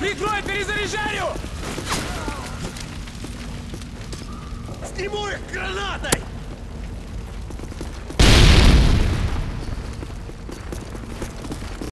Прикрой, перезаряжаю! Сниму их гранатой!